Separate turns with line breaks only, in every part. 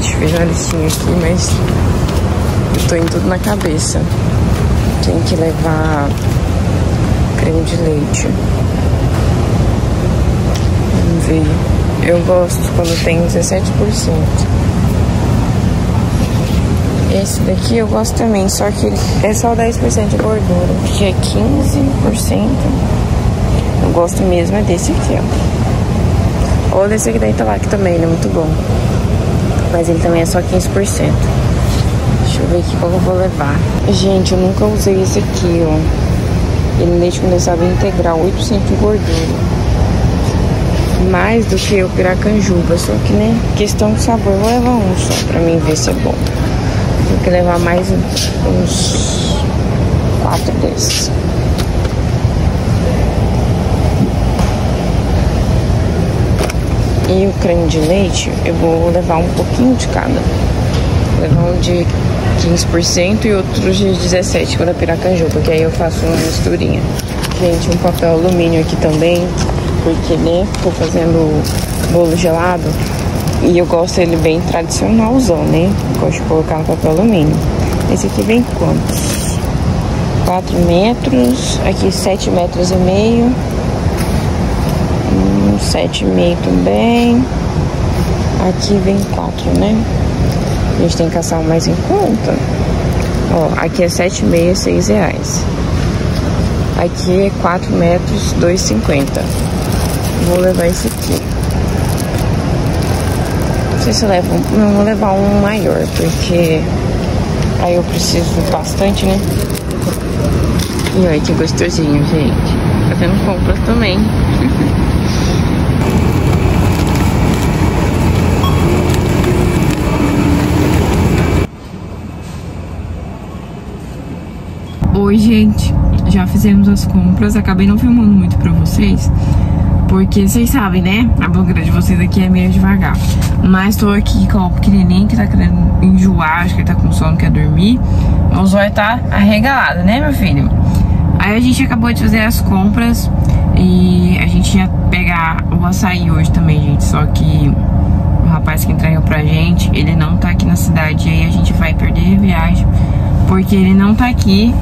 Gente, fiz uma listinha aqui, mas eu tô em tudo na cabeça. Tem que levar creme de leite. Vamos ver. Eu gosto quando tem 17%. Esse daqui eu gosto também, só que é só 10% de gordura. Que é 15%. Eu gosto mesmo é desse aqui, ó. Ou desse aqui da Italac também, ele é muito bom. Mas ele também é só 15%. Deixa eu ver aqui qual eu vou levar. Gente, eu nunca usei esse aqui, ó. Ele leite condensado integral, 8% de gordura. Mais do que o piracanjuba. Só que, né, questão de sabor, vou levar um só pra mim ver se é bom. Vou que levar mais uns quatro desses. E o creme de leite, eu vou levar um pouquinho de cada. Vou levar um de 15% e outro de 17% com da piracanjuba, porque aí eu faço uma misturinha. Gente, um papel alumínio aqui também, porque, né, tô fazendo bolo gelado e eu gosto ele bem tradicionalzão, né? Gosto de colocar no papel alumínio. Esse aqui vem quantos? 4 metros, aqui 7 metros e meio. 7,5 também. Aqui vem 4, né? A gente tem que caçar mais em conta. Ó, aqui é 7,5, 6 reais. Aqui é 4 metros, 2,50. Vou levar esse aqui. Não sei se eu levo. Não, vou levar um maior, porque aí eu preciso bastante, né? E olha que gostosinho, gente. Fazendo compras também. Oi, gente. Já fizemos as compras. Acabei não filmando muito pra vocês. Porque vocês sabem, né? A blogueira de vocês aqui é meio devagar. Mas tô aqui com o pequenininho que tá querendo enjoar. Acho que ele tá com sono, quer dormir. O zóio tá arregalado, né, meu filho? Aí a gente acabou de fazer as compras. E a gente ia pegar o açaí hoje também, gente. Só que o rapaz que entregou pra gente, ele não tá aqui na cidade. E aí a gente vai perder a viagem. Porque ele não tá aqui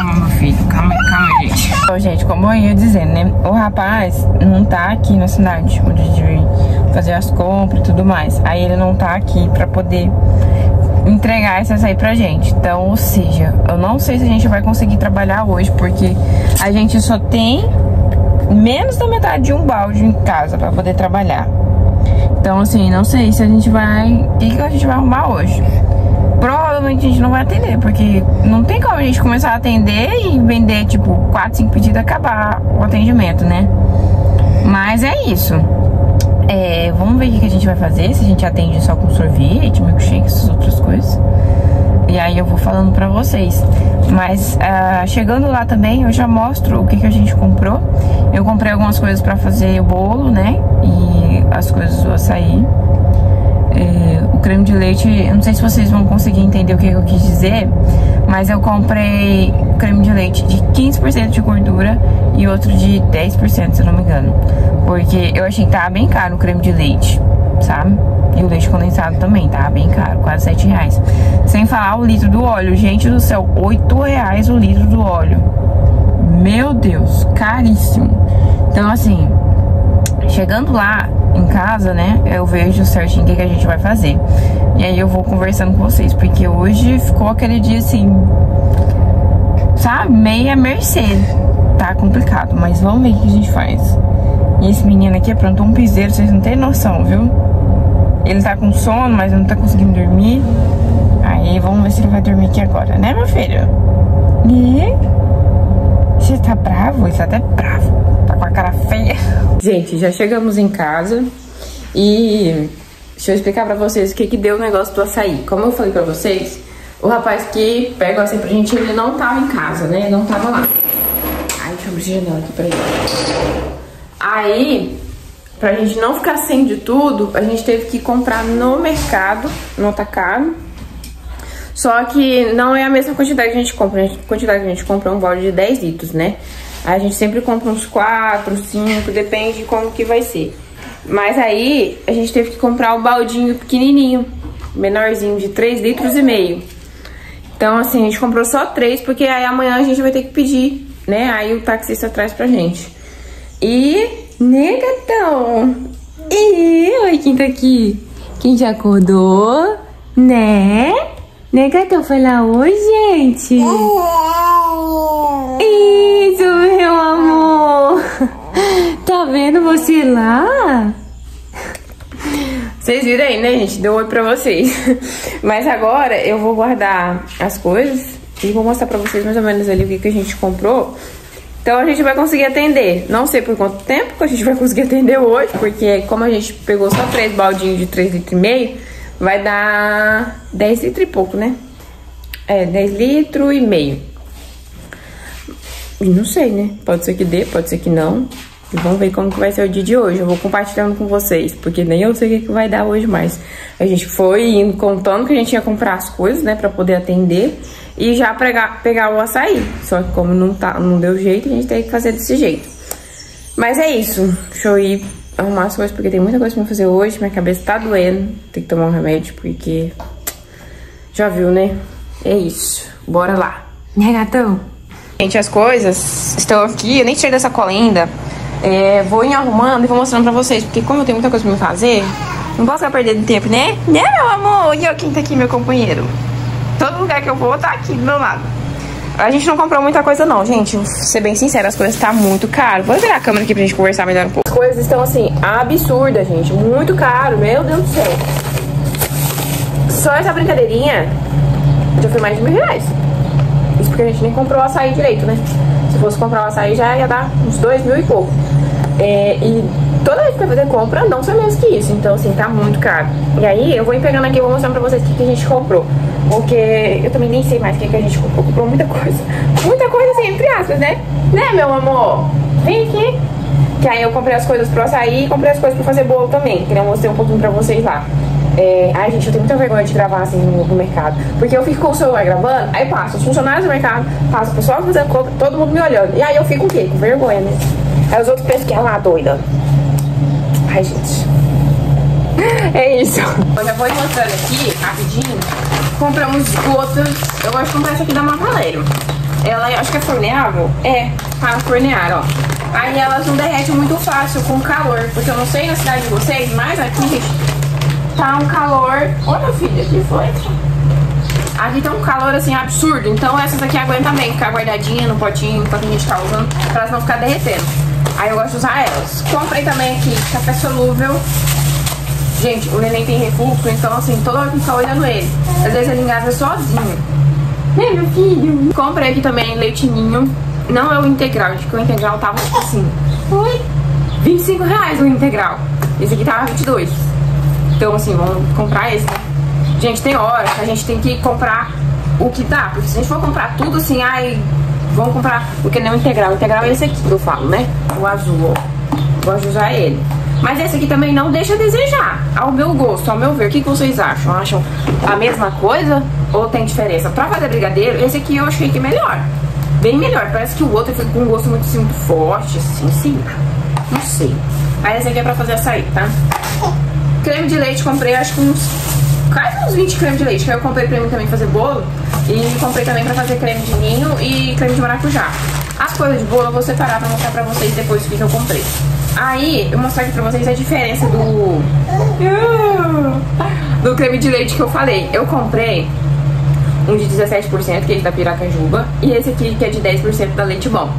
Calma, meu filho. Calma, calma, gente. Então, gente, como eu ia dizendo, né? O rapaz não tá aqui na cidade onde a gente fazer as compras e tudo mais. Aí ele não tá aqui pra poder entregar essas aí pra gente. Então, ou seja, eu não sei se a gente vai conseguir trabalhar hoje, porque a gente só tem menos da metade de um balde em casa pra poder trabalhar. Então, assim, não sei se a gente vai... O que a gente vai arrumar hoje? Provavelmente a gente não vai atender, porque não tem como a gente começar a atender e vender, tipo, 4, 5 pedidos e acabar o atendimento, né? Mas é isso. É, vamos ver o que a gente vai fazer, se a gente atende só com sorvete, milkshake, essas outras coisas. E aí eu vou falando pra vocês. Mas uh, chegando lá também, eu já mostro o que, que a gente comprou. Eu comprei algumas coisas pra fazer o bolo, né? E as coisas do açaí. É, o creme de leite, eu não sei se vocês vão conseguir entender o que eu quis dizer, mas eu comprei creme de leite de 15% de gordura e outro de 10%, se eu não me engano. Porque eu achei que tava bem caro o creme de leite, sabe? E o leite condensado também, tava bem caro, quase 7 reais. Sem falar o litro do óleo. Gente do céu, 8 reais o litro do óleo. Meu Deus, caríssimo. Então, assim, chegando lá, em casa, né, eu vejo certinho o que, a gente vai fazer. E aí eu vou conversando com vocês, porque hoje ficou aquele dia assim, sabe, meia mercê. Tá complicado, mas vamos ver o que a gente faz. E esse menino aqui aprontou um piseiro, vocês não têm noção, viu? Ele tá com sono, mas não tá conseguindo dormir. Aí vamos ver se ele vai dormir aqui agora, né, meu filho? E você tá bravo? Você tá até bravo. Tá com a cara feia. Gente, já chegamos em casa. E deixa eu explicar pra vocês o que que deu o negócio do açaí. Como eu falei pra vocês, o rapaz que pega assim pra gente, ele não tava em casa, né? Ele não tava lá. Ai, deixa eu abrir a janela aqui pra ele. Aí, pra gente não ficar sem de tudo, a gente teve que comprar no mercado, no atacado. Só que não é a mesma quantidade que a gente compra. A quantidade que a gente compra é um balde de 10 litros, né? A gente sempre compra uns 4, 5, depende de como que vai ser. Mas aí a gente teve que comprar um baldinho pequenininho, menorzinho, de 3 litros e meio. Então, assim, a gente comprou só 3, porque aí amanhã a gente vai ter que pedir, né? Aí o taxista traz pra gente. E, né, gatão? E, oi, quem tá aqui? Quem já acordou? Né? Né, gatão? Foi lá hoje, gente? Isso, meu amor! Tá vendo você lá? Vocês viram aí, né, gente? Deu oi pra vocês. Mas agora eu vou guardar as coisas e vou mostrar pra vocês mais ou menos ali o que, que a gente comprou. Então a gente vai conseguir atender. Não sei por quanto tempo que a gente vai conseguir atender hoje, porque como a gente pegou só três baldinhos de 3 litros e meio, vai dar 10 litros e pouco, né? É, 10 litros e meio. Não sei, né? Pode ser que dê, pode ser que não. E vamos ver como que vai ser o dia de hoje. Eu vou compartilhando com vocês, porque nem eu sei o que, vai dar hoje mais. A gente foi contando que a gente ia comprar as coisas, né, pra poder atender e já pegar, pegar o açaí. Só que como não, tá, não deu jeito, a gente tem que fazer desse jeito. Mas é isso. Deixa eu ir arrumar as coisas, porque tem muita coisa pra fazer hoje. Minha cabeça tá doendo. Tem que tomar um remédio, porque... Já viu, né? É isso. Bora lá. Né, gatão? Gente, as coisas estão aqui. Eu nem tirei dessa cola ainda. É, vou ir arrumando e vou mostrando pra vocês. Porque como eu tenho muita coisa pra me fazer, não posso ficar perdendo tempo, né? Né, meu amor? E eu, quem tá aqui, meu companheiro? Todo lugar que eu vou, tá aqui do meu lado. A gente não comprou muita coisa não, gente. Vou ser bem sincera, as coisas tá muito caro. Vou virar a câmera aqui pra gente conversar melhor um pouco. As coisas estão, assim, absurdas, gente. Muito caro, meu Deus do céu. Só essa brincadeirinha já foi mais de mil reais. Isso porque a gente nem comprou açaí direito, né? Se fosse comprar o açaí já ia dar uns dois mil e pouco. É, e toda vez que vai fazer compra, não sai menos que isso. Então, assim, tá muito caro. E aí, eu vou pegando aqui e vou mostrando pra vocês o que, que a gente comprou. Porque eu também nem sei mais o que, que a gente comprou. Comprou muita coisa. Muita coisa, assim, entre aspas, né? Né, meu amor? Vem aqui. Que aí eu comprei as coisas pro açaí e comprei as coisas pra fazer bolo também. Queria mostrar um pouquinho pra vocês lá. É, ai, gente, eu tenho muita vergonha de gravar assim no, no, mercado. Porque eu fico com o celular gravando, aí passa os funcionários do mercado, passa o pessoal fazendo compra, todo mundo me olhando. E aí eu fico o quê? Com vergonha, né? Aí os outros pensam que é uma doida. Ai, gente. É isso. Eu já vou mostrando aqui, rapidinho. Compramos gotas. Eu gosto de comprar essa aqui da Mavalério. Ela, acho que é forneável. É, para fornear, ó. Aí elas não derretem muito fácil com calor. Porque eu não sei na cidade de vocês, mas aqui, gente, tá um calor. Olha, filha, que foi? Aqui tá um calor assim absurdo. Então essas aqui aguentam bem ficar guardadinha no potinho enquanto a gente tá usando, pra elas não ficar derretendo. Aí eu gosto de usar elas. Comprei também aqui café solúvel. Gente, o neném tem refluxo, então assim, toda hora que fica olhando ele. Às vezes ele engasa sozinho. Né, meu filho? Comprei aqui também leitinho. Não é o integral, de que o integral tava tipo assim. Oi? 25 reais o integral. Esse aqui tava 22. Então, assim, vamos comprar esse, né? Gente, tem hora que a gente tem que comprar o que dá. Porque se a gente for comprar tudo assim, ai, vamos comprar. Porque não é o integral. O integral é esse aqui que eu falo, né? O azul, ó. Gosto de usar ele. Mas esse aqui também não deixa a desejar. Ao meu gosto, ao meu ver. O que, que vocês acham? Acham a mesma coisa ou tem diferença? Pra fazer brigadeiro, esse aqui eu achei que é melhor. Bem melhor. Parece que o outro fica com um gosto muito, assim, muito forte, assim, sim. Não sei. Aí esse aqui é pra fazer açaí, tá? Creme de leite comprei acho que uns quase uns 20 creme de leite, que eu comprei pra mim também fazer bolo e comprei também pra fazer creme de ninho e creme de maracujá. As coisas de bolo eu vou separar pra mostrar pra vocês depois o que eu comprei. Aí, eu vou mostrar aqui pra vocês a diferença do... Do creme de leite que eu falei. Eu comprei um de 17%, que é da Piracanjuba, e esse aqui que é de 10% da Leite Bom.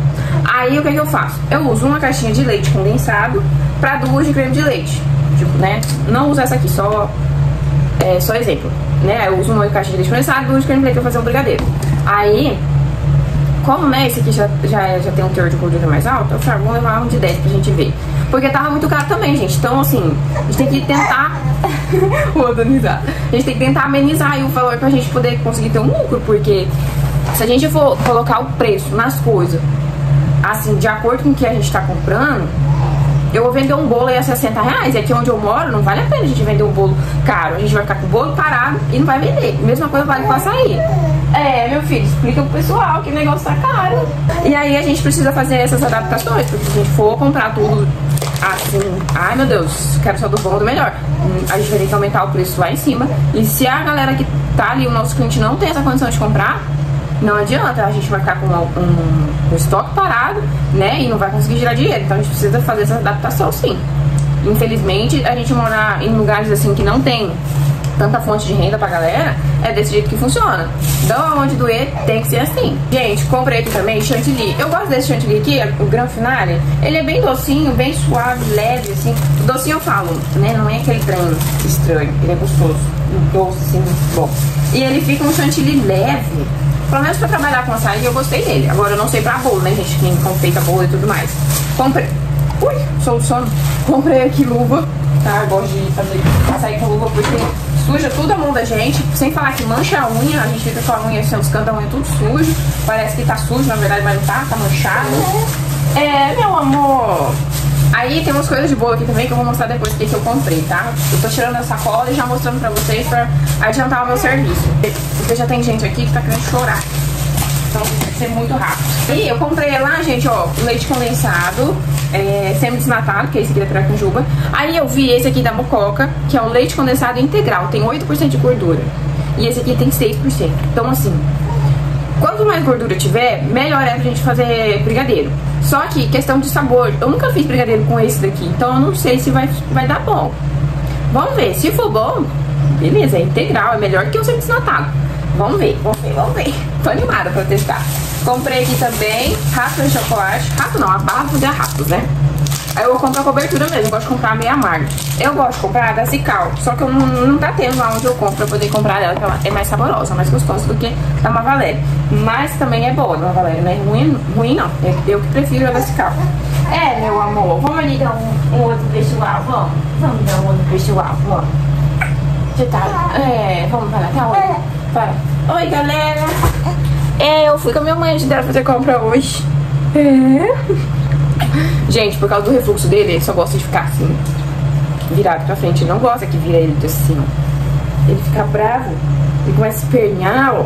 Aí, o que, que eu faço? Eu uso uma caixinha de leite condensado pra duas de creme de leite. Tipo, né? Não uso essa aqui, só é, só exemplo, né? Eu uso uma caixa de leite condensado e duas creme leite pra fazer um brigadeiro. Aí, como né, esse aqui já, já, já tem um teor de gordura mais alto, eu falei, vamos levar um de 10 pra gente ver. Porque tava muito caro também, gente. Então, assim, a gente tem que tentar. organizar. A gente tem que tentar amenizar aí o valor pra gente poder conseguir ter um lucro, porque se a gente for colocar o preço nas coisas, assim, de acordo com o que a gente tá comprando, eu vou vender um bolo aí a 60 reais. E aqui onde eu moro, não vale a pena a gente vender um bolo caro. A gente vai ficar com o bolo parado e não vai vender. Mesma coisa vale com açaí. É, meu filho, explica pro pessoal que o negócio tá caro. E aí a gente precisa fazer essas adaptações, porque se a gente for comprar tudo assim, ai meu Deus, quero só do bom do melhor. A gente vai ter que aumentar o preço lá em cima. E se a galera que tá ali, o nosso cliente não tem essa condição de comprar, não adianta, a gente vai ficar com um, um, um estoque parado, né? E não vai conseguir girar dinheiro. Então a gente precisa fazer essa adaptação sim. Infelizmente, a gente morar em lugares assim que não tem tanta fonte de renda pra galera, é desse jeito que funciona. Então, onde doer, tem que ser assim. Gente, comprei aqui também chantilly. Eu gosto desse chantilly aqui, o Gran Finale. Ele é bem docinho, bem suave, leve, assim. Docinho eu falo, né? Não é aquele trem estranho. Ele é gostoso. Doce, assim, bom. E ele fica um chantilly leve. Pelo menos pra trabalhar com açaí, eu gostei dele. Agora, eu não sei pra bolo, né, gente? Quem confeita bolo e tudo mais. Comprei... Ui, sono. Comprei aqui luva, tá? Eu gosto de fazer açaí com luva porque suja tudo a mão da gente. Sem falar que mancha a unha, a gente fica com a unha assim, os cantos da unha tudo sujo. Parece que tá sujo, na verdade, mas não tá, tá manchado. É, meu amor. Aí tem umas coisas de boa aqui também que eu vou mostrar depois o que, que eu comprei, tá? Eu tô tirando a sacola e já mostrando pra vocês pra adiantar o meu serviço. Porque já tem gente aqui que tá querendo chorar. Então que ser muito rápido. E eu comprei lá, gente, ó, leite condensado, é, semi-desnatado, que é esse aqui da Piracanjuba. Aí eu vi esse aqui da Mococa, que é o leite condensado integral, tem 8% de gordura. E esse aqui tem 6%. Então, assim, quanto mais gordura tiver, melhor é pra gente fazer brigadeiro. Só que, questão de sabor, eu nunca fiz brigadeiro com esse daqui, então eu não sei se vai, vai dar bom. Vamos ver, se for bom, beleza, é integral, é melhor que o semi-desnatado. Vamos ver, vamos ver, vamos ver. Tô animada pra testar. Comprei aqui também rato de chocolate. Rato não, a barra de ratos, né? Aí eu vou comprar cobertura mesmo, eu gosto de comprar meia amarga. Eu gosto de comprar da Cical, só que eu não, não tá tendo lá onde eu compro pra poder comprar dela, que ela é mais saborosa, mais gostosa do que da Mavaléria. Mas também é boa, da Mavaléria, não é ruim, ruim não. É eu que prefiro a da Cical. É, meu amor, vamos ali dar um, um outro visual, vamos? Vamos dar um outro visual, vamos. Você tá... É, vamos para cá, oi. Para. Oi, galera. É, eu fui com a minha mãe ajudar a fazer compra hoje. É. Gente, por causa do refluxo dele, ele só gosta de ficar assim, virado pra frente. Ele não gosta que vira ele de assim, ó. Ele fica bravo e começa a espernear, ó.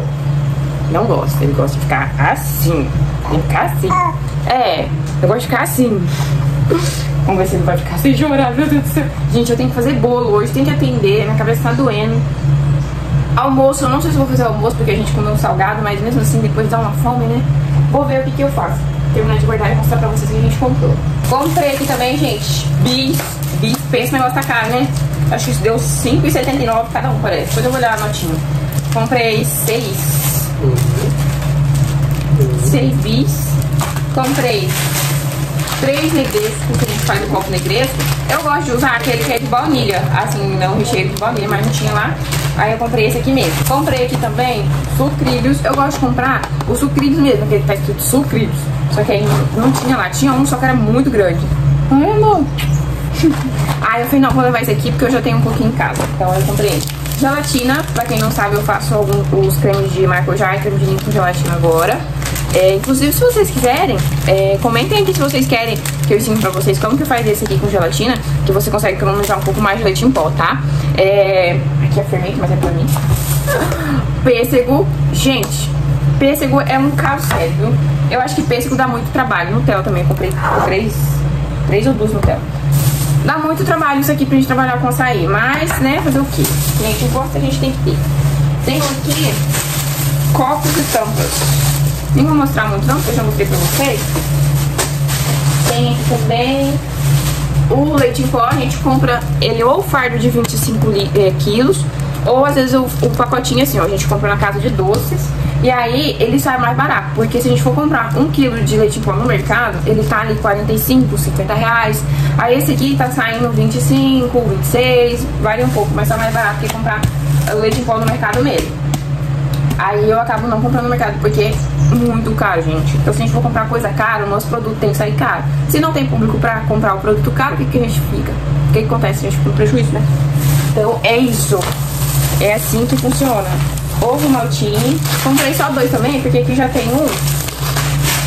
Não gosta, ele gosta de ficar assim. Ele ficar assim. É, eu gosto de ficar assim. Vamos ver se ele vai ficar sem chorar, meu Deus do céu. Gente, eu tenho que fazer bolo hoje, tem que atender, minha cabeça tá doendo. Almoço, eu não sei se vou fazer almoço porque a gente comeu um salgado, mas mesmo assim depois dá uma fome, né? Vou ver o que, que eu faço. Terminar de guardar e mostrar pra vocês o que a gente comprou. Comprei aqui também, gente, bis. Bis, pensa o negócio tá caro, né? Acho que isso deu R$5,79 cada um, parece. Depois eu vou olhar a notinha. Comprei seis. Seis bis. Comprei três negrescos, que a gente faz o copo negresco. Eu gosto de usar aquele que é de baunilha, assim, não recheio de baunilha, mas não tinha lá. Aí eu comprei esse aqui mesmo. Comprei aqui também sucrilhos. Eu gosto de comprar os sucrilhos mesmo, aquele que tá escrito sucrilhos. Só que aí não tinha lá. Tinha um, só que era muito grande. Ai, amor. aí eu falei, não, vou levar esse aqui porque eu já tenho um pouquinho em casa. Então eu comprei ele. Gelatina, pra quem não sabe, eu faço alguns, os cremes de maracujá e creme de ninho com gelatina agora. É, inclusive, se vocês quiserem, é, comentem aqui se vocês querem que eu ensine pra vocês como que faz esse aqui com gelatina, que você consegue economizar um pouco mais de leite em pó, tá? É, aqui é fermento, mas é pra mim. Pêssego. Gente, pêssego é um caso sério? Eu acho que pêssego dá muito trabalho. Nutella também, eu comprei três, três ou duas Nutella. Dá muito trabalho isso aqui pra gente trabalhar com açaí, mas, né, fazer o quê? Gente, importa a gente tem que ter. Tem aqui copos e tampas. Nem vou mostrar muito não, porque eu já mostrei pra vocês. Tem aqui também o leite em pó, a gente compra ele ou fardo de 25 é, quilos, ou às vezes o, o, pacotinho assim, ó, a gente compra na casa de doces. E aí ele sai mais barato, porque se a gente for comprar um quilo de leite em pó no mercado, ele tá ali 45, 50 reais. Aí esse aqui tá saindo 25, 26, varia um pouco, mas tá mais barato que comprar leite em pó no mercado mesmo. Aí eu acabo não comprando no mercado porque é muito caro, gente. Então se a gente for comprar coisa cara, o nosso produto tem que sair caro. Se não tem público pra comprar o produto caro, o que, que a gente fica? O que, que acontece? A gente fica no prejuízo, né? Então é isso. É assim que funciona. Ovo maltine. Comprei só dois também, porque aqui já tem um.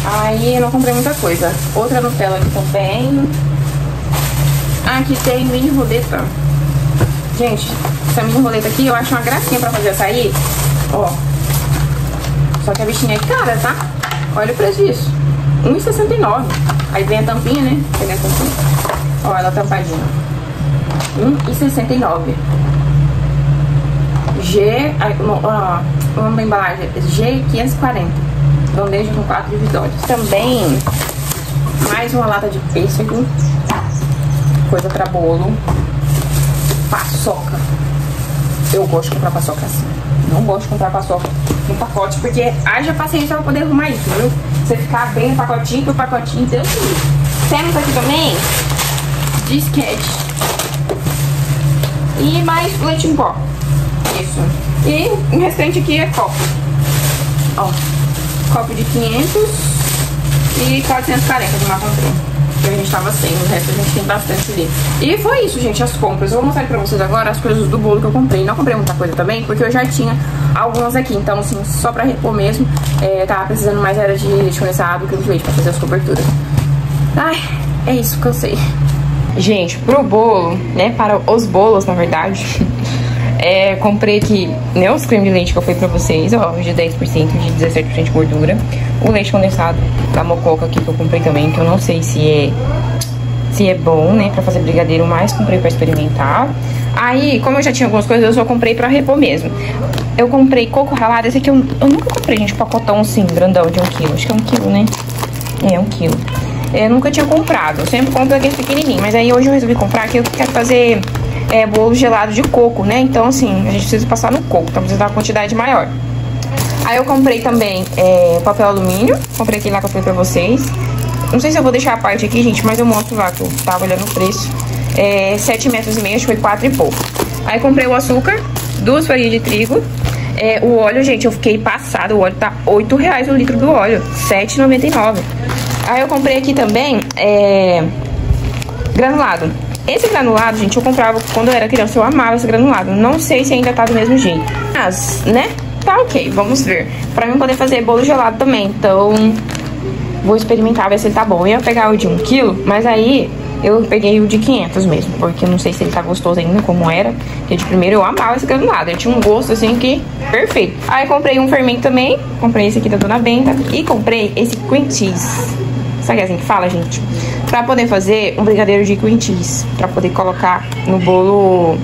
Aí eu não comprei muita coisa. Outra Nutella aqui também. Aqui tem mini roleta. Gente, essa mini roleta aqui eu acho uma gracinha pra fazer açaí. Ó. Só que a bichinha é cara, tá? Olha o preço disso. R$1,69. Aí vem a tampinha, né? Pegar a tampinha. Ó, ela tampadinha. R$1,69. G, nome da embalagem é G540. Bandeja com quatro divisórios. Também, mais uma lata de pêssego. Coisa pra bolo. Paçoca. Eu gosto de comprar paçoca assim. Não gosto de comprar paçoca no pacote, porque haja paciência pra poder arrumar isso, viu? Você ficar bem no pacotinho, por pacotinho, Deus me Temos aqui também disquete. E mais leite em pó. E o restante aqui é copo. Ó, copo de 500 e 440 de macontrão. Que a gente tava sem, o resto a gente tem bastante ali. E foi isso, gente, as compras. Eu vou mostrar pra vocês agora as coisas do bolo que eu comprei. Não comprei muita coisa também, porque eu já tinha algumas aqui. Então, assim, só pra repor mesmo. É, tava precisando mais era de leite condensado que de leite pra fazer as coberturas. Ai, é isso, cansei. Gente, pro bolo, né, para os bolos, na verdade... É, comprei aqui né, os creme de leite que eu falei pra vocês, ó, de 10%, de 17% de gordura. O leite condensado da Mococa aqui que eu comprei também, que eu não sei se é se é bom, né, pra fazer brigadeiro, mas comprei pra experimentar. Aí, como eu já tinha algumas coisas, eu só comprei pra repor mesmo. Eu comprei coco ralado, esse aqui eu, eu nunca comprei, gente, pacotão assim, grandão de um quilo. Acho que é um quilo, né? É, um quilo. Eu nunca tinha comprado, eu sempre compro aquele pequenininho, mas aí hoje eu resolvi comprar que eu quero fazer é, bolo gelado de coco, né? Então, assim, a gente precisa passar no coco, então precisa dar uma quantidade maior. Aí eu comprei também é, papel alumínio, comprei aquele lá que eu falei pra vocês. Não sei se eu vou deixar a parte aqui, gente, mas eu mostro lá que eu tava olhando o preço. É, 7 metros e meio, acho que foi 4 e pouco. Aí comprei o açúcar, duas farinhas de trigo. É, o óleo, gente, eu fiquei passado, o óleo tá 8 reais o litro do óleo, 7,99. Aí eu comprei aqui também, é, granulado. Esse granulado, gente, eu comprava quando eu era criança, eu amava esse granulado. Não sei se ainda tá do mesmo jeito. Mas, né? Tá ok, vamos ver. Pra mim poder fazer bolo gelado também. Então, vou experimentar, ver se ele tá bom. Eu ia pegar o de 1 kg, mas aí eu peguei o de 500 mesmo. Porque eu não sei se ele tá gostoso ainda, como era. Porque de primeiro eu amava esse granulado. Ele tinha um gosto assim que perfeito. Aí comprei um fermento também. Comprei esse aqui da Dona Benta. E comprei esse cream cheese. Sabe assim que fala, gente? Pra poder fazer um brigadeiro de cream cheese. Pra poder colocar no bolo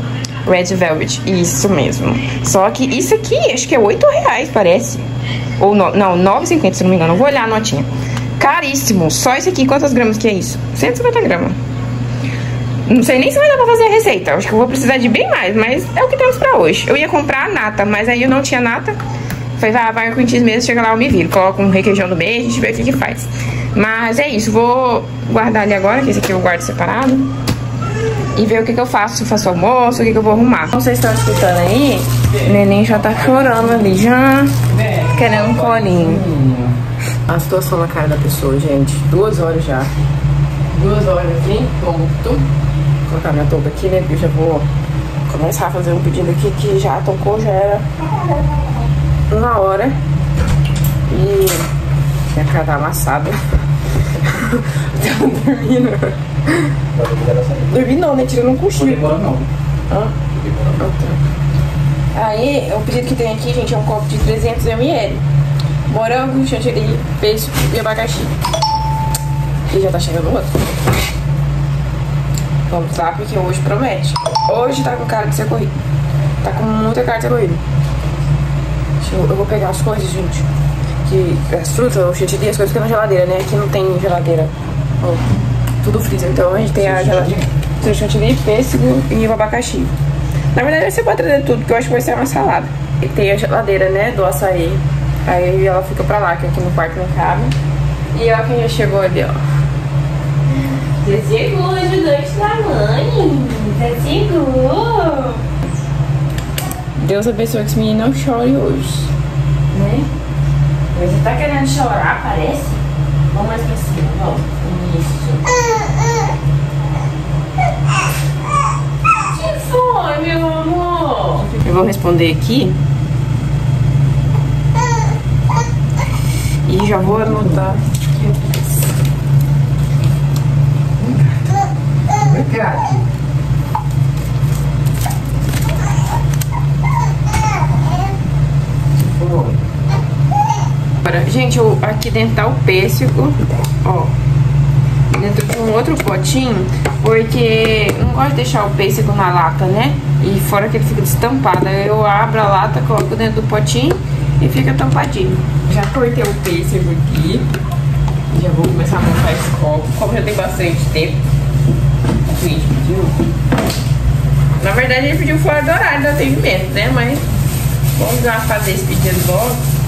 Red Velvet. Isso mesmo. Só que isso aqui, acho que é 8 reais, parece. Ou no, não, 9,50 se não me engano. Vou olhar a notinha. Caríssimo. Só esse aqui, quantas gramas que é isso? 150 gramas. Não sei nem se vai dar pra fazer a receita. Acho que eu vou precisar de bem mais, mas é o que temos pra hoje. Eu ia comprar a nata, mas aí eu não tinha nata. Falei, ah, vai com cheese mesmo, chega lá eu me viro. Coloco um requeijão no meio, a gente vê o que que faz. Mas é isso, vou guardar ali agora, que esse aqui eu guardo separado. E ver o que, que eu faço, se eu faço almoço, o que, que eu vou arrumar. Como vocês estão escutando aí, o neném já tá chorando ali, já querendo um colinho. A situação na cara da pessoa, gente. Duas horas já. Duas horas em ponto. Vou colocar minha touca aqui, né? Porque eu já vou começar a fazer um pedido aqui que já tocou, já era uma hora. E minha cara tá amassada. Tava dormindo. Dormi não, né? Tirando um cochilo.
Não não.
Ah, tá. Aí, o pedido que tem aqui, gente, é um copo de 300ml. Morango, chantilly, peixe e abacaxi. E já tá chegando outro. Vamos lá, porque hoje promete. Hoje tá com cara de ser corrido. Tá com muita cara de ser corrido. Deixa eu, eu vou pegar as coisas, gente. Que as frutas, o chantilly, as coisas que tem na geladeira, né? Aqui não tem geladeira. Ó, tudo freezer. Então a gente tem a geladeira. O chantilly, pêssego e o abacaxi. Na verdade, você pode trazer tudo, porque eu acho que vai ser uma salada. E tem a geladeira, né, do açaí. Aí ela fica pra lá, que aqui no quarto não cabe. E ó quem já chegou ali, ó.
Já chegou, ajudante da mãe. Já chegou.
Deus abençoe que esse menino não chore hoje. Né? Você tá querendo chorar, parece? Vamos mais pra cima, vamos. Isso. Que foi, meu amor? Eu vou responder aqui. E já vou anotar.
Obrigado.
Agora, gente, o, aqui dentro tá o pêssego, ó. Dentro de um outro potinho, porque não gosto de deixar o pêssego na lata, né? E fora que ele fica destampado. Eu abro a lata, coloco dentro do potinho e fica tampadinho. Já cortei o pêssego aqui. Já vou começar a montar esse copo. Como já tem bastante tempo, o cliente pediu. Na verdade, ele pediu fora do horário do atendimento, né? Mas vamos já fazer esse pedido logo.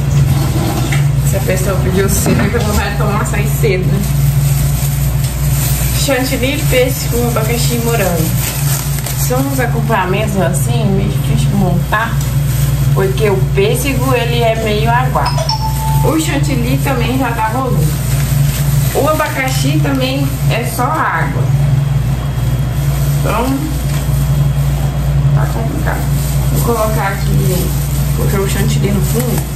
Se a pessoa pediu cedo, eu vou tomar açaí cedo, né? Chantilly, pêssego, abacaxi e morango. São uns acompanhamentos assim, meio difícil de montar, porque o pêssego ele é meio aguado. O chantilly também já dá volume. O abacaxi também é só água. Então, tá complicado. Vou colocar aqui, colocar o chantilly no fundo.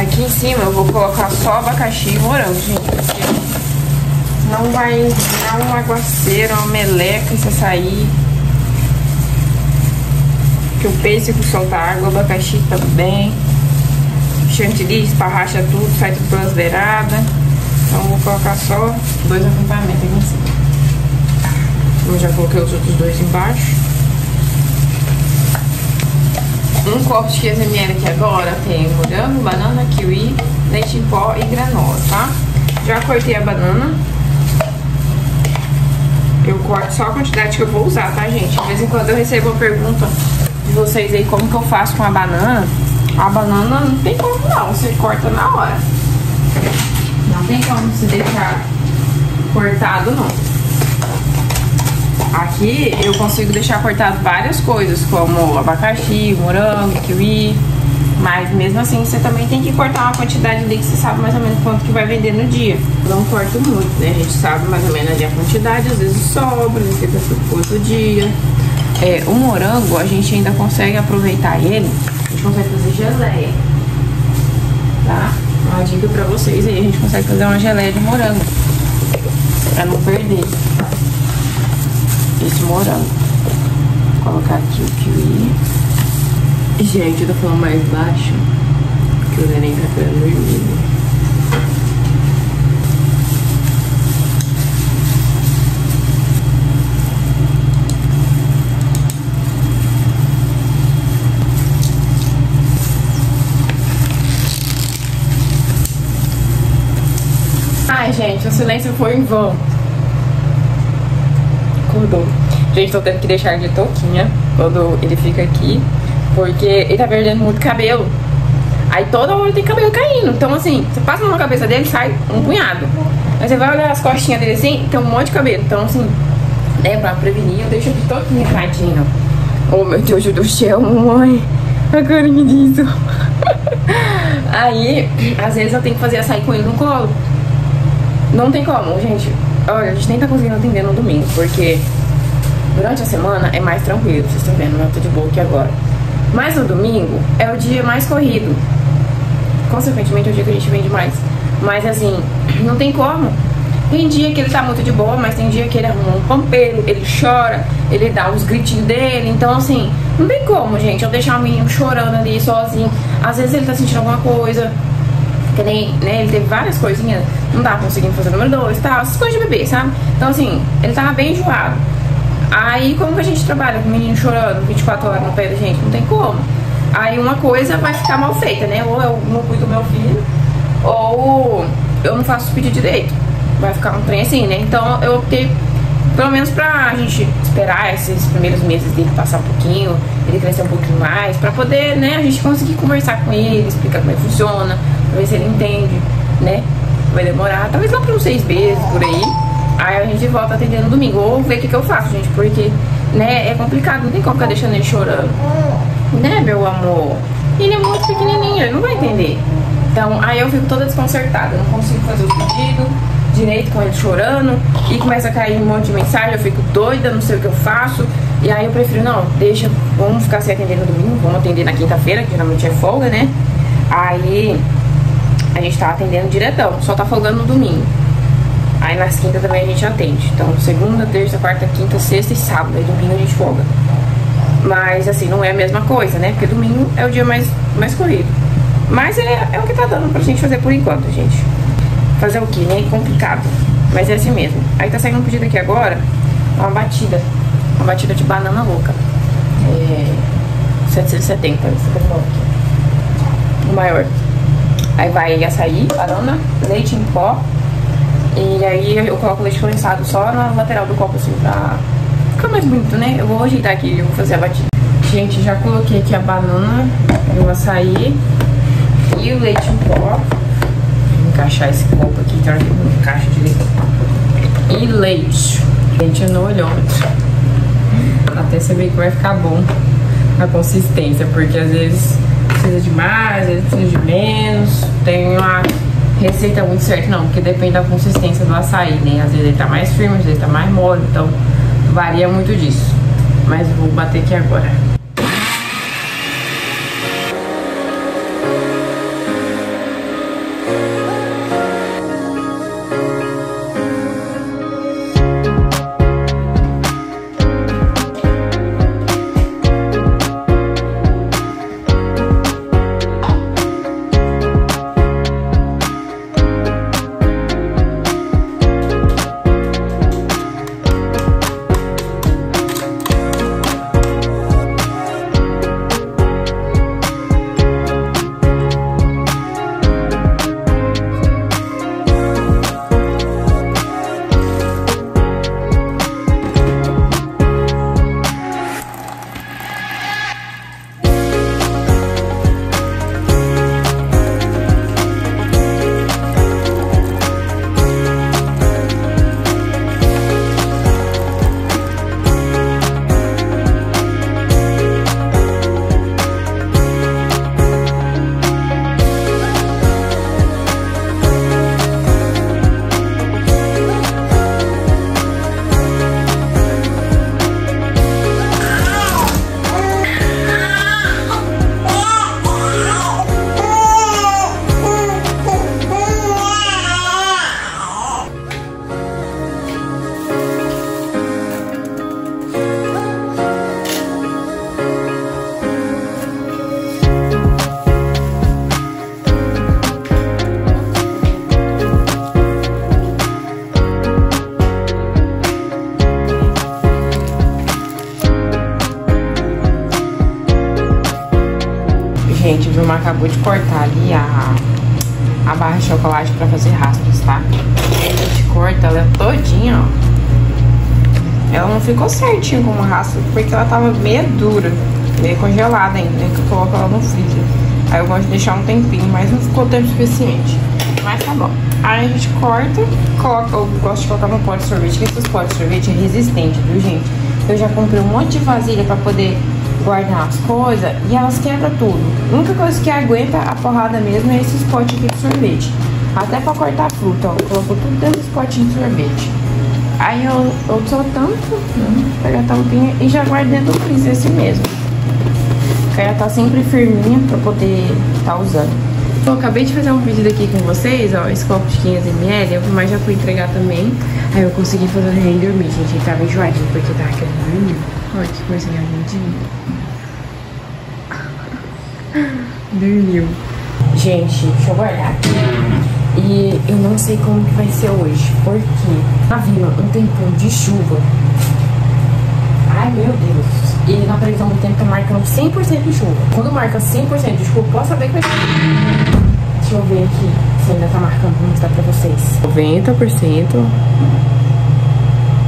Aqui em cima eu vou colocar só abacaxi e morango, gente, não vai virar um aguaceiro, uma meleca se sair. Que o pêssego solta água, o abacaxi também. Chantilly esparracha tudo, sai tudo pelas beiradas. Então vou colocar só dois acompanhamentos aqui em cima. Eu já coloquei os outros dois embaixo. Um copo de 15 ml aqui agora tem morango, banana, kiwi, leite em pó e granola, tá? Já cortei a banana. Eu corto só a quantidade que eu vou usar, tá, gente? De vez em quando eu recebo uma pergunta de vocês aí como que eu faço com a banana. A banana não tem como não, você corta na hora. Não tem como se deixar cortado não. Aqui eu consigo deixar cortado várias coisas, como abacaxi, morango, kiwi. Mas mesmo assim você também tem que cortar uma quantidade ali que você sabe mais ou menos quanto que vai vender no dia. Não corto muito, né? A gente sabe mais ou menos a quantidade, às vezes sobra, não sei quanto dia. É, o morango a gente ainda consegue aproveitar ele, a gente consegue fazer geleia. Tá? Uma dica pra vocês aí, a gente consegue fazer uma geleia de morango. Pra não perder esse morango. Vou colocar aqui o kiwi. Gente, eu tô falando mais baixo, que o neném tá querendo dormir. Ai, gente, o silêncio foi em vão acordou. Gente, tô tendo que deixar de touquinha quando ele fica aqui, porque ele tá perdendo muito cabelo. Aí toda hora tem cabelo caindo. Então, assim, você passa na cabeça dele, sai um punhado. Aí você vai olhar as costinhas dele assim, tem um monte de cabelo. Então, assim, né, pra prevenir, eu deixo de touquinha, tadinho. Oh, meu Deus do céu, mamãe. A carinha disso. Aí, às vezes eu tenho que fazer açaí com ele no colo. Não tem como, gente. Olha, a gente nem tá conseguindo atender no domingo, porque durante a semana é mais tranquilo, vocês estão vendo, eu tô de boa aqui agora. Mas no domingo é o dia mais corrido. Consequentemente é o dia que a gente vende mais. Mas assim, não tem como. Tem dia que ele tá muito de boa, mas tem dia que ele arruma um pampeiro, ele chora, ele dá os gritinhos dele. Então, assim, não tem como, gente, eu deixar o menino chorando ali sozinho. Às vezes ele tá sentindo alguma coisa, que nem, né, ele teve várias coisinhas, não tava conseguindo fazer o número 2 e tal, essas coisas de bebê, sabe? Então, assim, ele tava bem enjoado. Aí, como que a gente trabalha com o menino chorando 24 horas no pé da gente? Não tem como. Aí, uma coisa vai ficar mal feita, né? Ou eu não cuido do meu filho, ou eu não faço o pedido direito. Vai ficar um trem assim, né? Então, eu optei, pelo menos pra gente esperar esses primeiros meses dele passar um pouquinho, ele crescer um pouquinho mais, pra poder, né, a gente conseguir conversar com ele, explicar como é que funciona, pra ver se ele entende, né? Vai demorar, talvez lá para uns seis meses, por aí. Aí a gente volta atendendo no domingo. Ou ver o que, que eu faço, gente, porque, né, é complicado, não tem como ficar deixando ele chorando. Né, meu amor? Ele é muito pequenininho, ele não vai entender. Então, aí eu fico toda desconcertada, não consigo fazer o pedido direito com ele chorando e começa a cair um monte de mensagem, eu fico doida, não sei o que eu faço. E aí eu prefiro, não, deixa, vamos ficar sem atender no domingo, vamos atender na quinta-feira, que geralmente é folga, né? Aí a gente tá atendendo diretão, só tá folgando no domingo. Aí nas quintas também a gente atende. Então, segunda, terça, quarta, quinta, sexta e sábado. Aí domingo a gente folga. Mas assim, não é a mesma coisa, né? Porque domingo é o dia mais, mais corrido. Mas é, é o que tá dando pra gente fazer por enquanto, gente. Fazer o que, né? Complicado. Mas é assim mesmo. Aí tá saindo um pedido aqui agora, uma batida. Uma batida de banana louca. É. 770, o maior. Aí vai açaí, banana, leite em pó. E aí eu coloco leite condensado só na lateral do copo, assim, pra ficar mais bonito, né? Eu vou ajeitar aqui, eu vou fazer a batida. Gente, já coloquei aqui a banana, o açaí e o leite em pó. Vou encaixar esse copo aqui, que não encaixa direito. E leite. Leite no olhômetro. Até saber que vai ficar bom a consistência, porque às vezes precisa de mais, às vezes precisa de menos. Tem uma receita muito certa, não, porque depende da consistência do açaí, né? Às vezes ele tá mais firme, às vezes tá mais mole, então varia muito disso. Mas vou bater aqui agora. Acabou de cortar ali a, a barra de chocolate pra fazer rastros, tá? A gente corta ela todinha, ó. Ela não ficou certinho como rastro, porque ela tava meio dura, meio congelada ainda, né? Que eu coloco ela no freezer. Aí eu gosto de deixar um tempinho, mas não ficou tempo suficiente. Mas tá bom. Aí a gente corta, coloca, eu gosto de colocar no pote de sorvete, que esses potes de sorvete é resistente, viu, gente? Eu já comprei um monte de vasilha pra poder guardar as coisas e elas quebram tudo. A única coisa que aguenta a porrada mesmo é esses potes aqui de sorvete. Até pra cortar fruta, ó. Colocou tudo dentro desse potinho de sorvete. Aí eu, eu só tampo, né? pega a tampinha e já guardo dentro do freezer assim mesmo. Porque ela tá sempre firminha pra poder tá usando. Bom, acabei de fazer um pedido aqui com vocês, ó, esse copo de 500ml, eu mas já fui entregar também. Aí eu consegui fazer ele dormir, gente, ele tava enjoadinho porque tava querendo dormir. Olha que coisinha lindinha. Dormiu. Gente, deixa eu guardar aqui. E eu não sei como que vai ser hoje, porque tá vindo um tempão de chuva. Ai, meu Deus. E na previsão do tempo tá marcando 100% de chuva. Quando marca 100% de chuva, posso saber que vai ser. Deixa eu ver aqui se ainda tá marcando, vou mostrar pra vocês. 90%.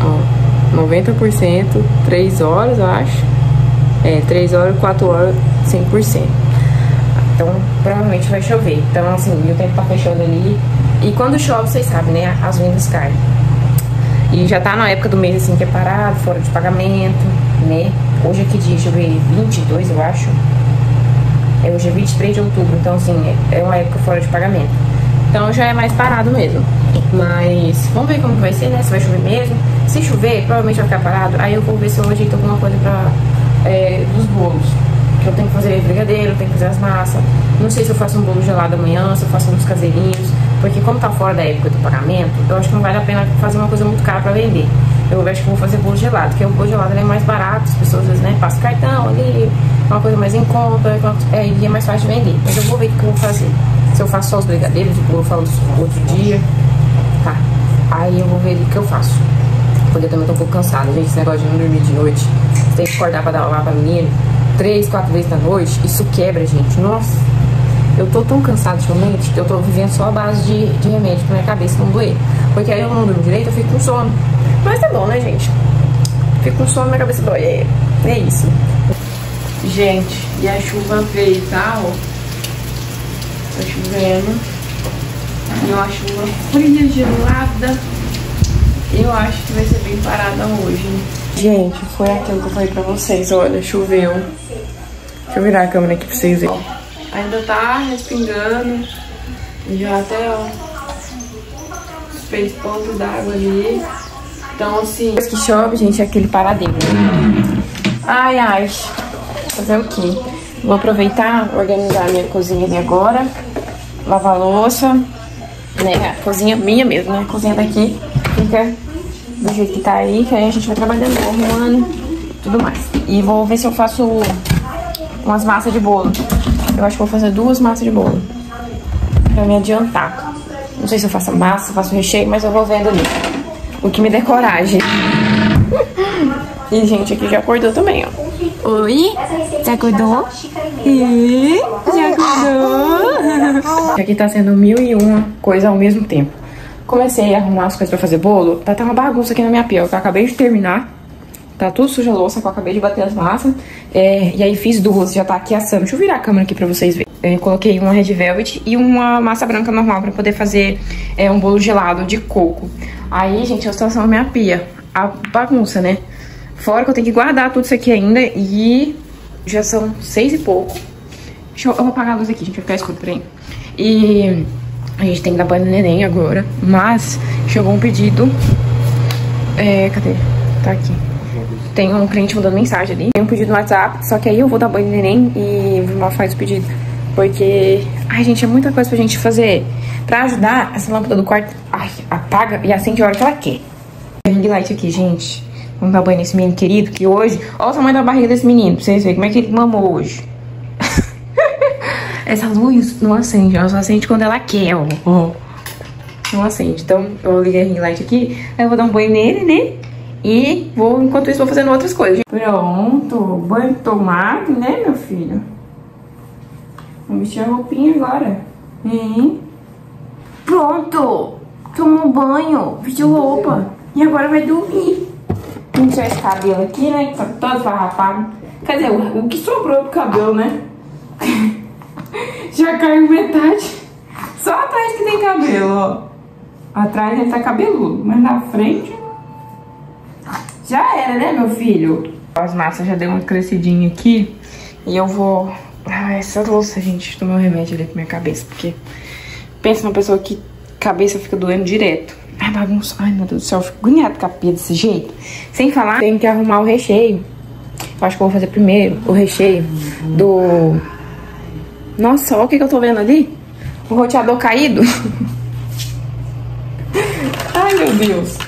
Ó, 90%, 3 horas, eu acho. É, 3 horas, 4 horas, 100%. Então, provavelmente vai chover. Então, assim, o tempo tá fechando ali E quando chove, vocês sabem, né? As vendas caem. E já tá na época do mês, assim, que é parado, fora de pagamento, né? Hoje é que dia? Deixa eu ver, 22, eu acho. É, hoje é 23 de outubro, então, assim, é, é uma época fora de pagamento. Então já é mais parado mesmo. Mas vamos ver como vai ser, né? Se vai chover mesmo. Se chover, provavelmente vai ficar parado. Aí eu vou ver se eu ajeito alguma coisa pra, é, dos bolos. Eu tenho que fazer brigadeiro, tenho que fazer as massas. Não sei se eu faço um bolo gelado amanhã, se eu faço uns caseirinhos. Porque como tá fora da época do pagamento, eu acho que não vale a pena fazer uma coisa muito cara pra vender. Eu acho que vou fazer bolo gelado, porque o bolo gelado é mais barato, as pessoas às vezes, né, passam cartão ali, uma coisa mais em conta, é, e é mais fácil de vender. Mas eu vou ver o que eu vou fazer. Se eu faço só os brigadeiros, o bolo eu falo outro dia. Tá. Aí eu vou ver o que eu faço. Porque eu também tô um pouco cansada, gente. Esse negócio de não dormir de noite. Tem que acordar pra dar uma pra menino. Três, quatro vezes da noite. Isso quebra, gente. Nossa. Eu tô tão cansada ultimamente que eu tô vivendo só a base de, de remédio pra minha cabeça não doer. Porque aí eu não durmo direito, eu fico com sono. Mas tá bom, né, gente? Fico com sono, minha cabeça dói. É, é isso. Gente, e a chuva veio, tá? Ó. Tá chovendo. E uma chuva fria, gelada. Eu acho que vai ser bem parada hoje. Gente, foi aquilo que eu falei pra vocês. Olha, choveu. Deixa eu virar a câmera aqui pra vocês verem. Ainda tá respingando. Já até, ó. Fez pontos d'água ali. Então, assim. Depois que chove, gente, é aquele paradeiro. Ai, ai. Fazer o quê? Vou aproveitar, organizar a minha cozinha ali agora. Lavar a louça. Né? A cozinha minha mesmo, né? A cozinha daqui fica do jeito que tá aí, que aí a gente vai trabalhando, arrumando, tudo mais. E vou ver se eu faço umas massas de bolo. Eu acho que vou fazer duas massas de bolo. Pra me adiantar. Não sei se eu faço massa, faço recheio, mas eu vou vendo ali. O que me der coragem. e gente aqui já acordou também, ó. Oi? Já acordou? E? Já acordou? aqui tá sendo mil e uma coisa ao mesmo tempo. Comecei a arrumar as coisas pra fazer bolo. Tá, tá uma bagunça aqui na minha pia, que eu acabei de terminar. Tá tudo suja a louça, que eu acabei de bater as massas. É, e aí fiz duas, já tá aqui assando. Deixa eu virar a câmera aqui pra vocês verem. Eu coloquei uma Red Velvet e uma massa branca normal pra poder fazer é, um bolo gelado de coco. Aí, gente, a situação na minha pia. A bagunça, né? Fora que eu tenho que guardar tudo isso aqui ainda e já são seis e pouco. Deixa eu, eu vou apagar a luz aqui, gente, vai ficar escuro, peraí. E a gente tem que dar banho no neném agora, mas chegou um pedido. É, cadê? Tá aqui. Tem um cliente mandando mensagem ali. Tem um pedido no WhatsApp, só que aí eu vou dar banho no neném e o irmão faz o pedido. Porque, ai gente, é muita coisa pra gente fazer. Pra ajudar, essa lâmpada do quarto, ai, apaga e acende a hora que ela quer. Ring light aqui, gente. Vamos dar banho nesse menino querido, que hoje... Olha o tamanho da barriga desse menino, pra vocês verem como é que ele mamou hoje. Essa luz não acende, ela só acende quando ela quer, ó. ó. Não acende. Então, eu liguei a ring light aqui, aí eu vou dar um banho nele, né? E vou, enquanto isso, vou fazendo outras coisas. Pronto, banho tomado, né, meu filho? Vamos vestir a roupinha agora. Hein? Pronto! Tomou banho, vestiu roupa. E agora vai dormir. Pentear esse cabelo aqui, né? Que tá todo farrapado. Quer dizer, o, o que sobrou do cabelo, né? Já caiu metade. Só atrás que tem cabelo, ó. Atrás ele tá cabeludo, mas na frente... Já era, né, meu filho? As massas já deu uma crescidinha aqui. E eu vou... Ah, essa louça, gente, tomar um remédio ali pra minha cabeça. Porque pensa numa pessoa que cabeça fica doendo direto. Ai, bagunça. Ai, meu Deus do céu, eu fico agoniado com a pia desse jeito. Sem falar, tem que arrumar o recheio. Eu acho que eu vou fazer primeiro o recheio do... Nossa, olha o que, que eu tô vendo ali. O roteador caído. Ai, meu Deus.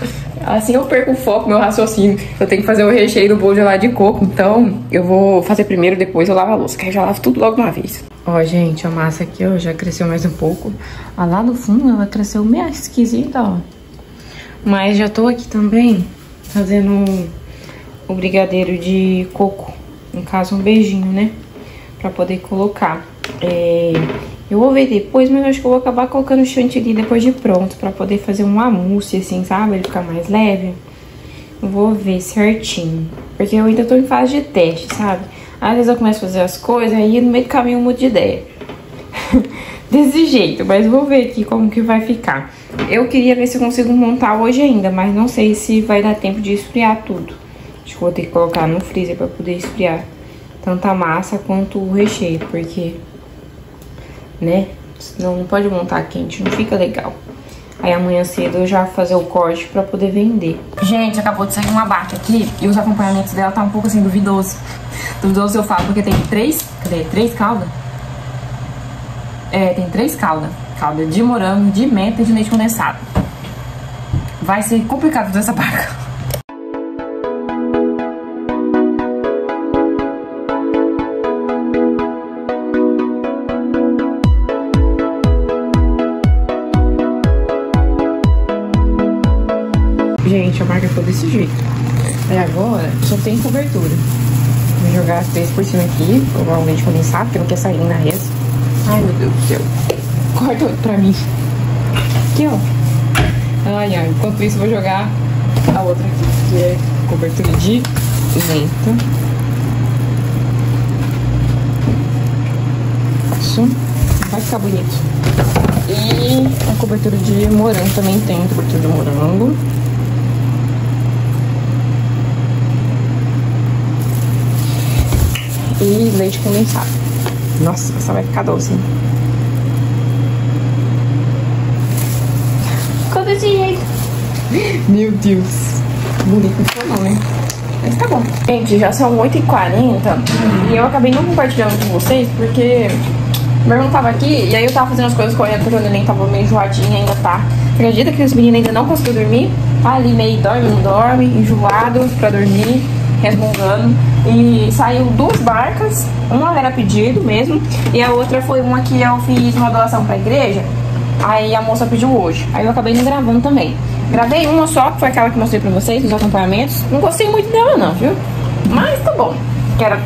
Assim eu perco o foco, meu raciocínio. Eu tenho que fazer o recheio do bolo de gelado de coco. Então, eu vou fazer primeiro, depois eu lavo a louça. Que aí já lavo tudo logo de uma vez. Ó, gente, a massa aqui, ó, já cresceu mais um pouco. Ah, lá no fundo ela cresceu meio esquisita, ó. Mas já tô aqui também fazendo o brigadeiro de coco. No caso, um beijinho, né? Pra poder colocar. É... Eu vou ver depois, mas eu acho que eu vou acabar colocando o chantilly depois de pronto. Pra poder fazer um mousse, assim, sabe? Ele ficar mais leve. Vou ver certinho. Porque eu ainda tô em fase de teste, sabe? Às vezes eu começo a fazer as coisas, aí no meio do caminho eu mudo de ideia. desse jeito, mas vou ver aqui como que vai ficar. Eu queria ver se eu consigo montar hoje ainda, mas não sei se vai dar tempo de esfriar tudo. Acho que vou ter que colocar no freezer pra poder esfriar tanto a massa quanto o recheio, porque, né, senão não pode montar quente, não fica legal. Aí amanhã cedo eu já vou fazer o corte pra poder vender. Gente, acabou de sair uma barca aqui e os acompanhamentos dela tá um pouco assim duvidoso. Duvidoso eu falo porque tem três, cadê? Três caldas? É, tem três caldas. Calda de morango, de menta e de leite condensado. Vai ser complicado fazer essa barca. Jeito. Aí agora só tem cobertura. Vou jogar as três por cima aqui, colocar o leite condensado, porque não quer sair na res. Ai, meu Deus do céu. Corta pra mim. Aqui, ó. Ai, ai. Enquanto isso, vou jogar a outra aqui, que é cobertura de menta. Isso. Vai ficar bonito. E a cobertura de morango também tem cobertura de morango. E leite condensado. Nossa, essa vai ficar doce, hein? Ficou desse jeito. Meu Deus. Bonito ficou não, né? Mas tá bom. Gente, já são 8h40 e eu acabei não compartilhando com vocês porque meu irmão tava aqui e aí eu tava fazendo as coisas correndo porque o neném tava meio enjoadinho ainda tá. Acredita que os meninos ainda não conseguiu dormir? Tá ali meio dorme, não dorme, enjoado pra dormir, resmungando. E saiu duas barcas, uma era pedido mesmo, e a outra foi uma que eu fiz uma doação pra igreja. Aí a moça pediu hoje. Aí eu acabei não gravando também. Gravei uma só, que foi aquela que mostrei pra vocês, os acompanhamentos. Não gostei muito dela não, viu? Mas tá bom. Que era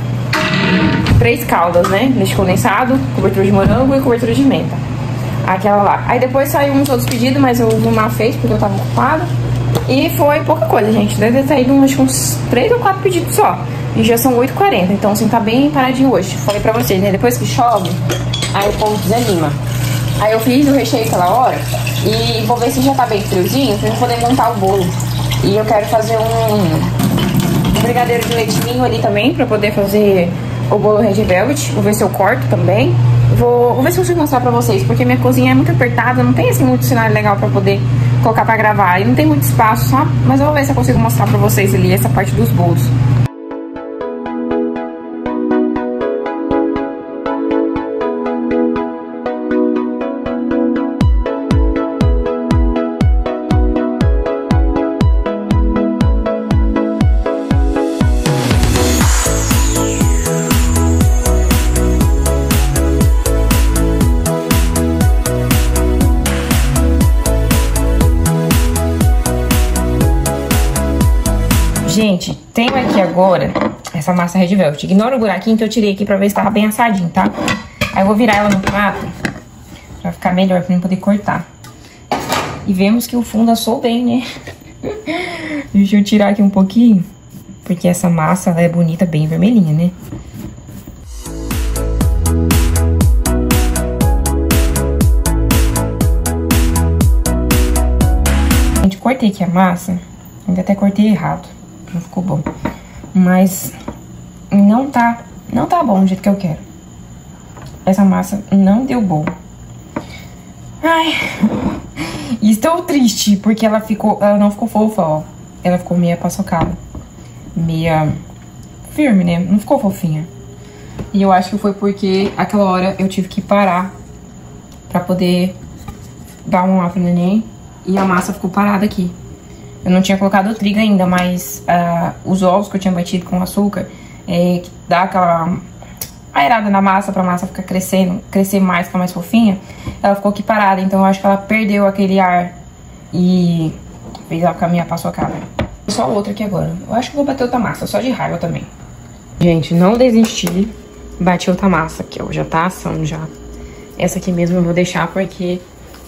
três caldas, né? Leite condensado, cobertura de morango e cobertura de menta. Aquela lá. Aí depois saiu uns outros pedidos, mas eu não fez porque eu tava ocupada. E foi pouca coisa, gente. Deve ter saído uns, uns 3 ou 4 pedidos só. E já são 8h40, então assim, tá bem paradinho hoje. Falei pra vocês, né? Depois que chove, aí o povo desanima. Aí eu fiz o recheio aquela hora e vou ver se já tá bem friozinho pra eu poder montar o bolo. E eu quero fazer um, um brigadeiro de leite ninho ali também pra poder fazer o bolo Red Velvet. Vou ver se eu corto também. Vou, vou ver se consigo mostrar pra vocês, porque minha cozinha é muito apertada, não tem assim muito cenário legal pra poder colocar pra gravar. E não tem muito espaço, sabe? Mas eu vou ver se eu consigo mostrar pra vocês ali essa parte dos bolos. Gente, tenho aqui agora essa massa Red Velvet. Ignora o buraquinho que eu tirei aqui pra ver se tava bem assadinho, tá? Aí eu vou virar ela no prato pra ficar melhor, pra mim poder cortar. E vemos que o fundo assou bem, né? Deixa eu tirar aqui um pouquinho, porque essa massa é bonita, bem vermelhinha, né? Gente, cortei aqui a massa, ainda até cortei errado não ficou bom. Mas não tá, não tá bom do jeito que eu quero. Essa massa não deu bom. Ai, estou triste porque ela ficou, ela não ficou fofa, ó. Ela ficou meia paçocada, meia firme, né? Não ficou fofinha. E eu acho que foi porque aquela hora eu tive que parar pra poder dar um ar pro neném e a massa ficou parada aqui. Eu não tinha colocado o trigo ainda, mas uh, os ovos que eu tinha batido com açúcar, é, que dá aquela aerada na massa pra massa ficar crescendo, crescer mais, ficar mais fofinha, ela ficou aqui parada, então eu acho que ela perdeu aquele ar e fez ela caminhar paçocada. Só outra aqui agora. Eu acho que vou bater outra massa, só de raiva também. Gente, não desisti, bati outra massa aqui, ó, já tá assando já. Essa aqui mesmo eu vou deixar porque,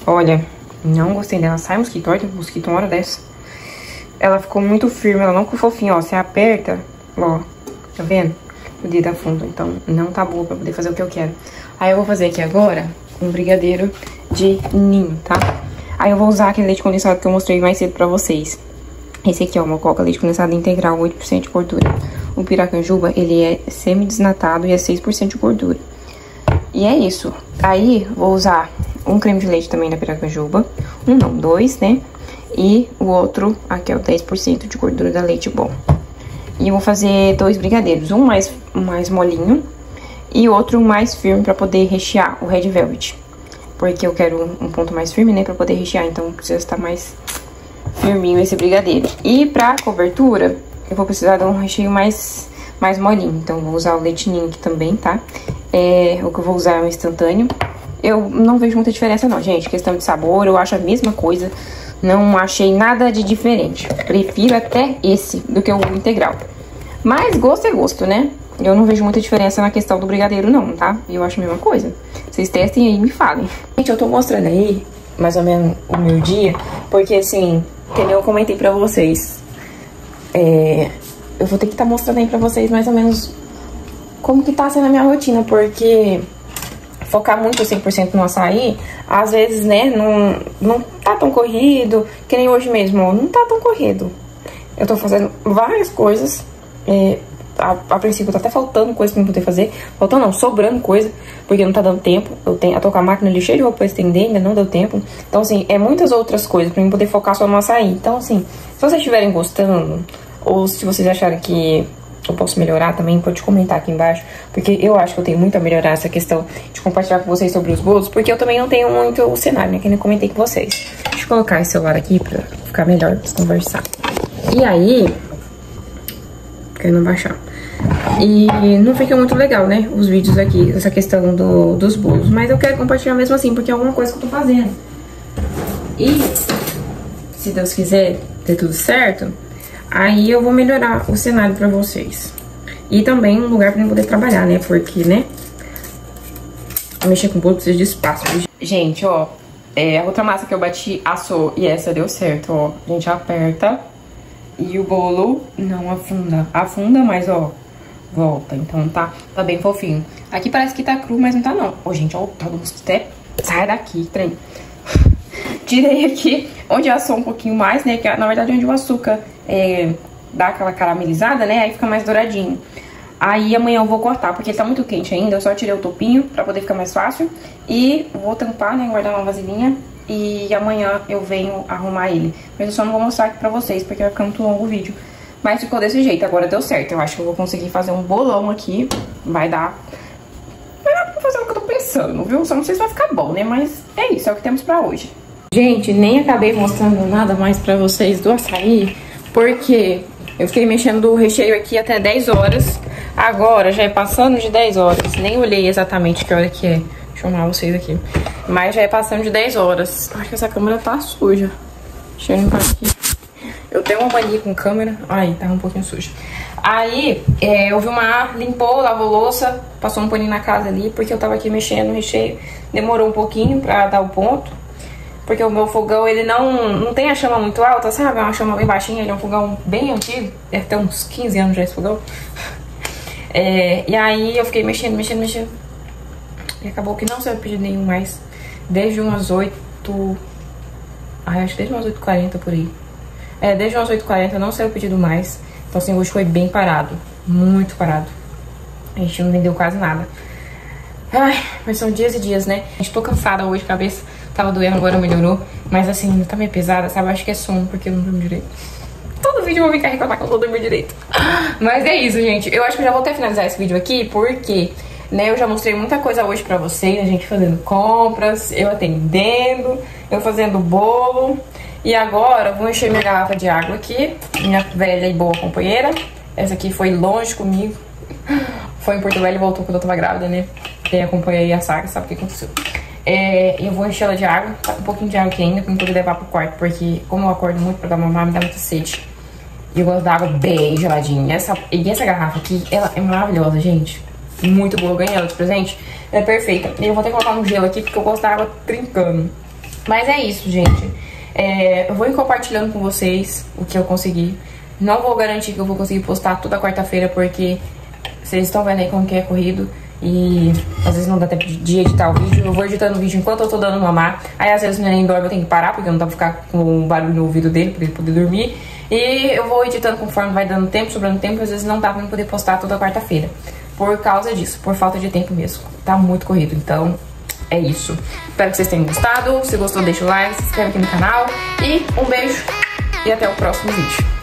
olha, não gostei dela. Sai mosquito, olha, mosquito uma hora dessa. Ela ficou muito firme, ela não ficou fofinha, ó. Você aperta, ó, tá vendo? O dedo afunda, então não tá boa pra poder fazer o que eu quero. Aí eu vou fazer aqui agora um brigadeiro de ninho, tá? Aí eu vou usar aquele leite condensado que eu mostrei mais cedo pra vocês. Esse aqui é uma coca leite condensado integral, 8% de gordura. O piracanjuba, ele é semi-desnatado e é 6% de gordura. E é isso. Aí, vou usar um creme de leite também da piracanjuba. Um não, dois, né? E o outro, aqui é o 10% de gordura da leite bom. E eu vou fazer dois brigadeiros. Um mais, mais molinho e outro mais firme pra poder rechear o Red Velvet. Porque eu quero um ponto mais firme, né? Pra poder rechear, então precisa estar mais firminho esse brigadeiro. E pra cobertura, eu vou precisar de um recheio mais, mais molinho. Então, vou usar o leitinho aqui também, tá? É, o que eu vou usar é um instantâneo. Eu não vejo muita diferença não, gente. Questão de sabor, eu acho a mesma coisa. Não achei nada de diferente. Prefiro até esse do que o integral. Mas gosto é gosto, né? Eu não vejo muita diferença na questão do brigadeiro não, tá? Eu acho a mesma coisa. Vocês testem aí e me falem. Gente, eu tô mostrando aí mais ou menos o meu dia, porque assim, entendeu? Eu comentei pra vocês. É, eu vou ter que estar tá mostrando aí pra vocês mais ou menos como que tá sendo a minha rotina, porque focar muito 100% no açaí, às vezes, né, não, não tá tão corrido, que nem hoje mesmo, não tá tão corrido. Eu tô fazendo várias coisas, é, a, a, princípio tá até faltando coisa pra eu poder fazer, faltando não, sobrando coisa, porque não tá dando tempo, eu tenho, eu tô com a máquina ali cheia de roupa pra estender, ainda não deu tempo, então assim, é muitas outras coisas pra mim poder focar só no açaí, então assim, se vocês estiverem gostando, ou se vocês acharem que eu posso melhorar também, pode comentar aqui embaixo, porque eu acho que eu tenho muito a melhorar essa questão de compartilhar com vocês sobre os bolos, porque eu também não tenho muito o cenário, né, que nem comentei com vocês. Deixa eu colocar esse celular aqui pra ficar melhor pra conversar. E aí, querendo baixar. E não fica muito legal, né, os vídeos aqui, essa questão do, dos bolos, mas eu quero compartilhar mesmo assim, porque é alguma coisa que eu tô fazendo. E, se Deus quiser, ter tudo certo, Aí eu vou melhorar o cenário pra vocês. E também um lugar pra eu poder trabalhar, né? Porque, né? Mexer com bolo precisa de espaço. Gente, ó. É, a outra massa que eu bati assou e essa deu certo, ó. A gente aperta e o bolo não afunda. Afunda, mas, ó, volta. Então tá, tá bem fofinho. Aqui parece que tá cru, mas não tá não. Ô, gente, ó, tal do mosquito Sai daqui, trem. Tirei aqui onde assou um pouquinho mais, né? Que é, na verdade onde o açúcar é, dá aquela caramelizada, né? Aí fica mais douradinho. Aí amanhã eu vou cortar, porque tá muito quente ainda. Eu só tirei o topinho pra poder ficar mais fácil. E vou tampar, né? Guardar uma vasilhinha. E amanhã eu venho arrumar ele. Mas eu só não vou mostrar aqui pra vocês, porque vai ficar muito longo o vídeo. Mas ficou desse jeito, agora deu certo. Eu acho que eu vou conseguir fazer um bolão aqui. Vai dar... Vai dar pra fazer o que eu tô pensando, viu? Só não sei se vai ficar bom, né? Mas é isso, é o que temos pra hoje. Gente, nem acabei mostrando nada mais pra vocês do açaí. Porque eu fiquei mexendo o recheio aqui até 10 horas. Agora já é passando de 10 horas. Nem olhei exatamente que hora que é. Deixa eu arrumar vocês aqui. Mas já é passando de 10 horas. Acho que essa câmera tá suja. Deixa eu limpar aqui. Eu tenho uma mania com câmera. Aí, tá um pouquinho suja. Aí, é, eu vi uma limpou, lavou louça, passou um paninho na casa ali, porque eu tava aqui mexendo no recheio. Demorou um pouquinho pra dar o ponto. Porque o meu fogão, ele não, não tem a chama muito alta, sabe? É uma chama bem baixinha, ele é um fogão bem antigo. Deve ter uns 15 anos já esse fogão. É, e aí eu fiquei mexendo, mexendo, mexendo. E acabou que não saiu pedido nenhum mais. Desde umas 8... Ai, acho que desde umas 8h40 por aí. É, desde umas 8h40 não saiu pedido mais. Então assim, hoje foi bem parado. Muito parado. A gente não vendeu quase nada. Ai, mas são dias e dias, né? A gente tô cansada hoje, cabeça Tava doendo, agora melhorou. Mas assim, ainda tá meio pesada, sabe? Acho que é sono, porque eu não durmo direito. Todo vídeo eu vou ficar reclamar que eu não dormi direito. Mas é isso, gente. Eu acho que eu já vou até finalizar esse vídeo aqui, porque... Né, eu já mostrei muita coisa hoje pra vocês, a gente fazendo compras, eu atendendo, eu fazendo bolo. E agora vou encher minha garrafa de água aqui, minha velha e boa companheira. Essa aqui foi longe comigo. Foi em Porto Velho e voltou quando eu tava grávida, né? Quem acompanha aí a saga sabe o que aconteceu. É, eu vou encher ela de água, tá com um pouquinho de água aqui ainda pra eu poder levar pro quarto, porque como eu acordo muito pra dar mamar, me dá muita sede. E eu gosto da água bem geladinha. Essa, e essa garrafa aqui, ela é maravilhosa, gente. Muito boa, eu ganhei ela de presente. Ela é perfeita. E eu vou ter que colocar um gelo aqui, porque eu gosto da água trincando. Mas é isso, gente. É, eu vou compartilhando com vocês o que eu consegui. Não vou garantir que eu vou conseguir postar toda quarta-feira, porque vocês estão vendo aí como que é corrido. E às vezes não dá tempo de editar o vídeo. Eu vou editando o vídeo enquanto eu tô dando mamar. Aí às vezes o neném dorme, eu tenho que parar, porque não dá pra ficar com barulho no ouvido dele, pra ele poder dormir. E eu vou editando conforme vai dando tempo, sobrando tempo, às vezes não dá pra poder postar toda quarta-feira. Por causa disso, por falta de tempo mesmo. Tá muito corrido, então é isso. Espero que vocês tenham gostado. Se gostou, deixa o like, se inscreve aqui no canal. E um beijo e até o próximo vídeo.